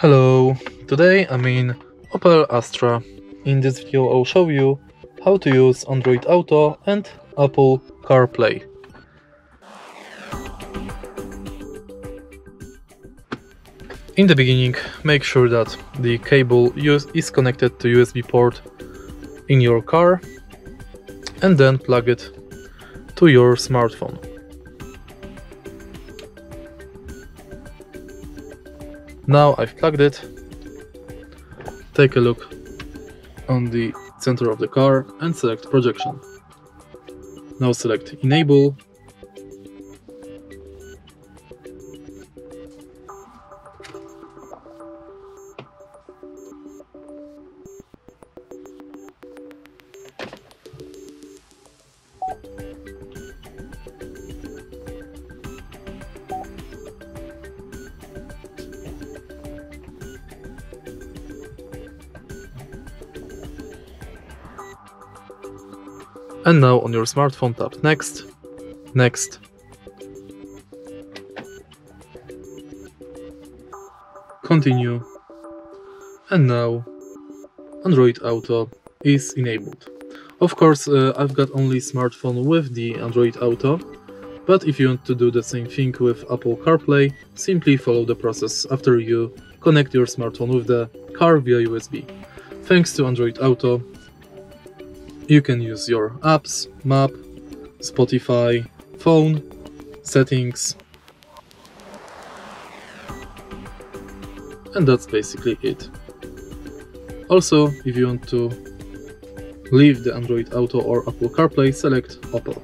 Hello, today I'm in Opel Astra. In this video I'll show you how to use Android Auto and Apple CarPlay. In the beginning, make sure that the cable is connected to USB port in your car and then plug it to your smartphone. Now I've plugged it. Take a look on the center of the car and select projection. Now select enable And now on your smartphone tap Next, Next. Continue. And now Android Auto is enabled. Of course, uh, I've got only smartphone with the Android Auto, but if you want to do the same thing with Apple CarPlay, simply follow the process after you connect your smartphone with the car via USB. Thanks to Android Auto, you can use your apps, map, Spotify, phone, settings, and that's basically it. Also, if you want to leave the Android Auto or Apple CarPlay, select Opel.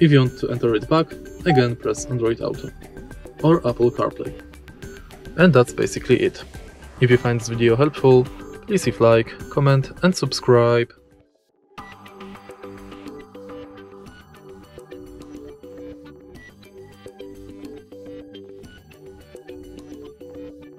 If you want to enter it back, again press Android Auto or Apple CarPlay. And that's basically it. If you find this video helpful, please leave like, comment and subscribe.